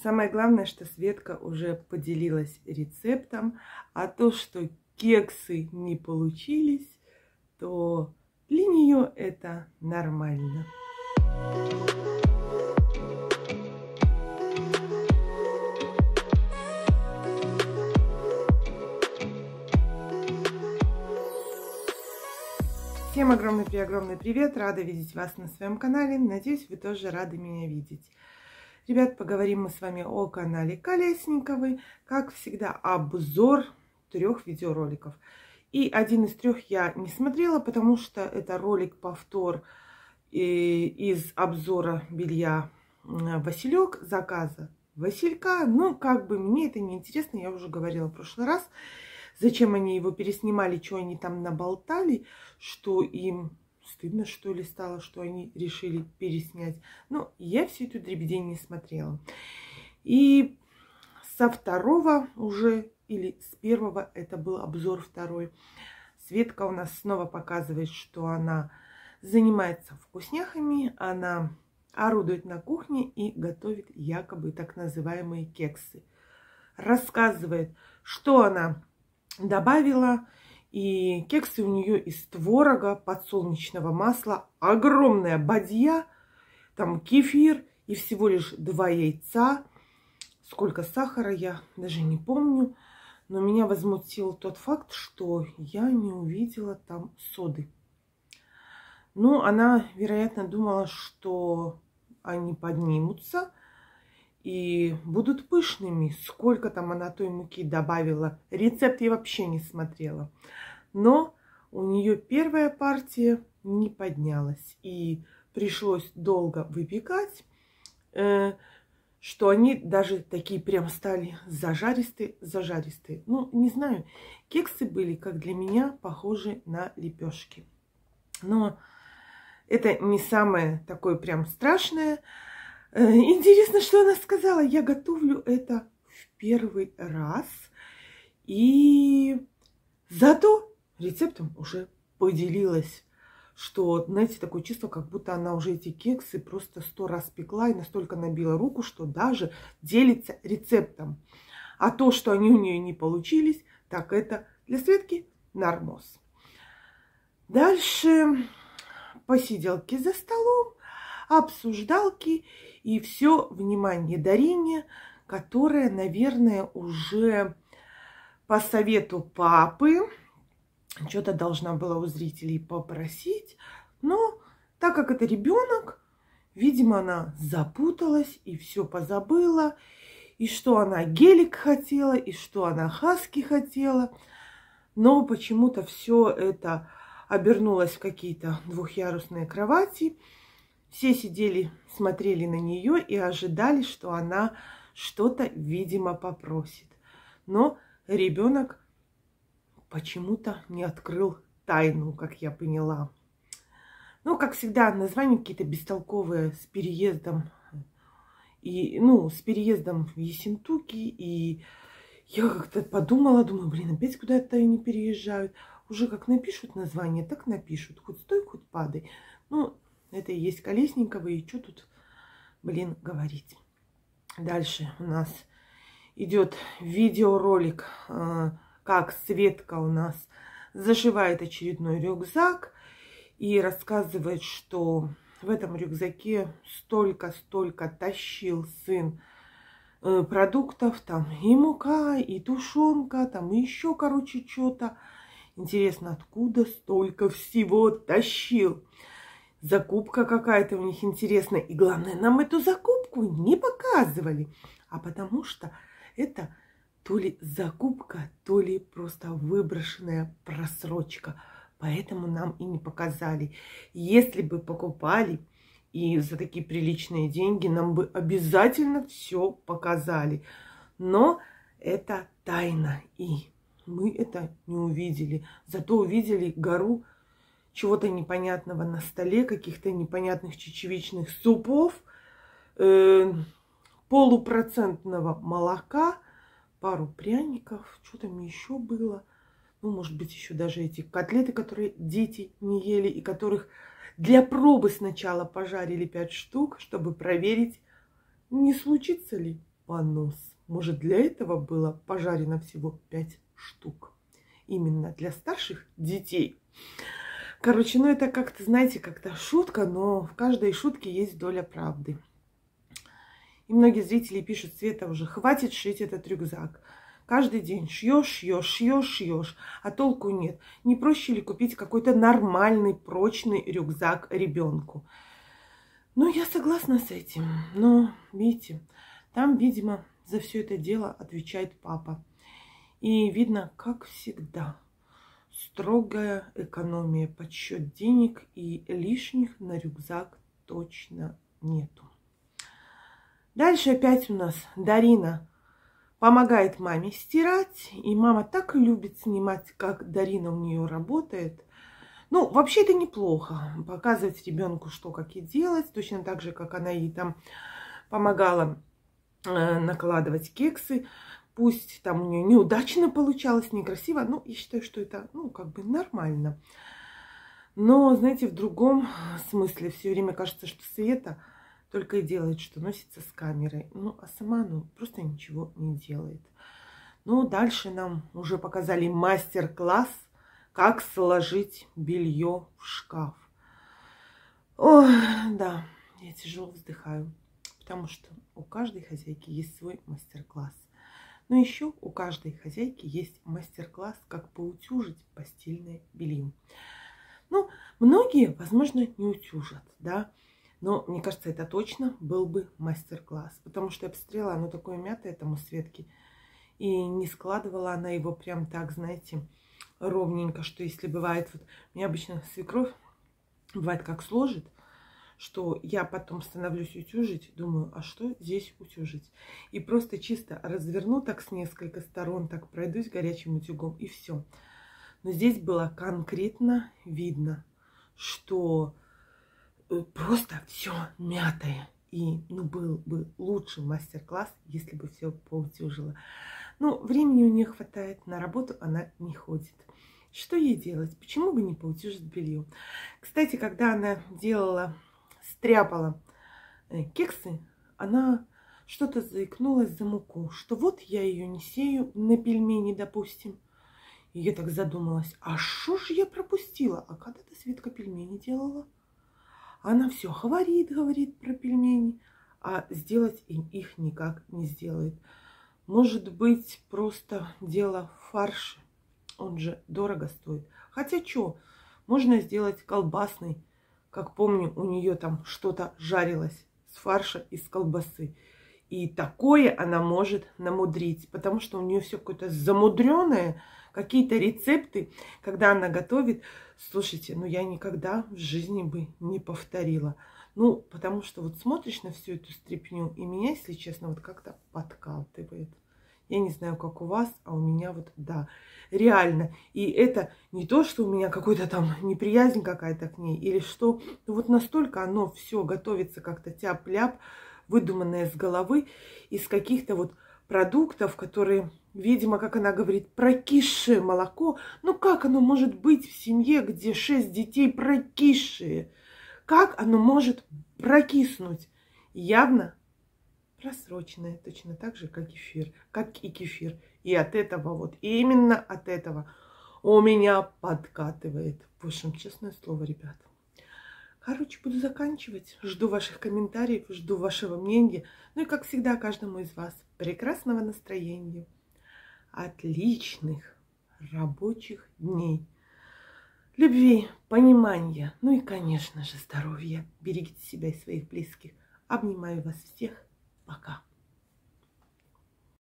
Самое главное, что Светка уже поделилась рецептом, а то, что кексы не получились, то для нее это нормально. Всем огромный-преогромный привет! Рада видеть вас на своем канале. Надеюсь, вы тоже рады меня видеть. Ребят, поговорим мы с вами о канале Колесниковой. Как всегда, обзор трех видеороликов. И один из трех я не смотрела, потому что это ролик повтор из обзора белья Василек, заказа Василька. Ну, как бы мне это не интересно, я уже говорила в прошлый раз. Зачем они его переснимали, что они там наболтали, что им стыдно, что ли, стало, что они решили переснять. Но я всю эту дребедень не смотрела. И со второго уже, или с первого, это был обзор второй, Светка у нас снова показывает, что она занимается вкусняхами, она орудует на кухне и готовит якобы так называемые кексы. Рассказывает, что она добавила, и кексы у нее из творога, подсолнечного масла, огромная бадья, там кефир и всего лишь два яйца. Сколько сахара, я даже не помню. Но меня возмутил тот факт, что я не увидела там соды. Ну, она, вероятно, думала, что они поднимутся и будут пышными. Сколько там она той муки добавила, рецепт я вообще не смотрела. Но у нее первая партия не поднялась. И пришлось долго выпекать, э, что они даже такие прям стали зажаристые, зажаристые. Ну, не знаю, кексы были, как для меня, похожи на лепешки. Но это не самое такое прям страшное. Э, интересно, что она сказала. Я готовлю это в первый раз. И зато рецептом уже поделилась. Что, знаете, такое чувство, как будто она уже эти кексы просто сто раз пекла и настолько набила руку, что даже делится рецептом. А то, что они у нее не получились, так это для Светки нормоз. Дальше посиделки за столом, обсуждалки и все внимание Дарине, которая, наверное, уже по совету папы что-то должна была у зрителей попросить. Но так как это ребенок, видимо, она запуталась и все позабыла. И что она гелик хотела, и что она хаски хотела. Но почему-то все это обернулось в какие-то двухъярусные кровати. Все сидели, смотрели на нее и ожидали, что она что-то, видимо, попросит. Но ребенок почему-то не открыл тайну, как я поняла. Ну, как всегда, названия какие-то бестолковые с переездом. И, ну, с переездом в Ессентуки. И я как-то подумала, думаю, блин, опять куда-то они переезжают. Уже как напишут название, так напишут. Хоть стой, хоть падай. Ну, это и есть Колесникова, и что тут, блин, говорить. Дальше у нас идет видеоролик, э, как Светка у нас зашивает очередной рюкзак и рассказывает, что в этом рюкзаке столько-столько тащил сын э, продуктов, там и мука, и тушенка, там и еще, короче, что-то. Интересно, откуда столько всего тащил? Закупка какая-то у них интересная. И главное, нам эту закупку не показывали. А потому что это то ли закупка, то ли просто выброшенная просрочка. Поэтому нам и не показали. Если бы покупали и за такие приличные деньги, нам бы обязательно все показали. Но это тайна, и мы это не увидели. Зато увидели гору чего-то непонятного на столе, каких-то непонятных чечевичных супов, э, полупроцентного молока, пару пряников, что там еще было. Ну, может быть, еще даже эти котлеты, которые дети не ели и которых для пробы сначала пожарили пять штук, чтобы проверить, не случится ли понос. Может, для этого было пожарено всего 5 штук. Именно для старших детей. Короче, ну это как-то, знаете, как-то шутка, но в каждой шутке есть доля правды. И многие зрители пишут, Света, уже хватит шить этот рюкзак. Каждый день шьешь, шьешь, шьешь, шьешь, а толку нет. Не проще ли купить какой-то нормальный, прочный рюкзак ребенку? Ну, я согласна с этим. Но, видите, там, видимо, за все это дело отвечает папа. И видно, как всегда, строгая экономия, подсчет денег и лишних на рюкзак точно нету. Дальше опять у нас Дарина помогает маме стирать. И мама так любит снимать, как Дарина у нее работает. Ну, вообще это неплохо. Показывать ребенку, что как и делать. Точно так же, как она ей там помогала э, накладывать кексы. Пусть там у нее неудачно получалось, некрасиво. Но я считаю, что это, ну, как бы нормально. Но, знаете, в другом смысле все время кажется, что Света – только и делает, что носится с камерой. Ну, а сама, ну, просто ничего не делает. Ну, дальше нам уже показали мастер-класс, как сложить белье в шкаф. Ой, да, я тяжело вздыхаю, потому что у каждой хозяйки есть свой мастер-класс. Но еще у каждой хозяйки есть мастер-класс, как поутюжить постельное белье. Ну, многие, возможно, не утюжат, да, но мне кажется, это точно был бы мастер-класс. Потому что я посмотрела, оно такое мятое этому Светке. И не складывала она его прям так, знаете, ровненько, что если бывает, вот у меня обычно свекровь бывает как сложит, что я потом становлюсь утюжить, думаю, а что здесь утюжить? И просто чисто разверну так с несколько сторон, так пройдусь горячим утюгом и все. Но здесь было конкретно видно, что Э, просто все мятое. И ну, был бы лучший мастер-класс, если бы все поутюжило. Ну, времени у нее хватает, на работу она не ходит. Что ей делать? Почему бы не поутюжить белье? Кстати, когда она делала, стряпала э, кексы, она что-то заикнулась за муку, что вот я ее не сею на пельмени, допустим. И я так задумалась, а что же я пропустила? А когда-то Светка пельмени делала. Она все говорит, говорит про пельмени, а сделать им их никак не сделает. Может быть, просто дело в фарше. Он же дорого стоит. Хотя что, можно сделать колбасный. Как помню, у нее там что-то жарилось с фарша из колбасы. И такое она может намудрить, потому что у нее все какое-то замудреное, какие-то рецепты, когда она готовит. Слушайте, ну я никогда в жизни бы не повторила. Ну, потому что вот смотришь на всю эту стряпню, и меня, если честно, вот как-то подкалтывает. Я не знаю, как у вас, а у меня вот, да, реально. И это не то, что у меня какой-то там неприязнь какая-то к ней или что. Ну вот настолько оно все готовится как-то тяп-ляп, выдуманное с головы, из каких-то вот продуктов, которые, видимо, как она говорит, прокисшее молоко. Ну как оно может быть в семье, где шесть детей прокисшие? Как оно может прокиснуть? Явно просроченное, точно так же, как эфир, как и кефир. И от этого вот, именно от этого у меня подкатывает. В общем, честное слово, ребят. Короче, буду заканчивать. Жду ваших комментариев, жду вашего мнения. Ну и, как всегда, каждому из вас прекрасного настроения, отличных рабочих дней, любви, понимания, ну и, конечно же, здоровья. Берегите себя и своих близких. Обнимаю вас всех. Пока.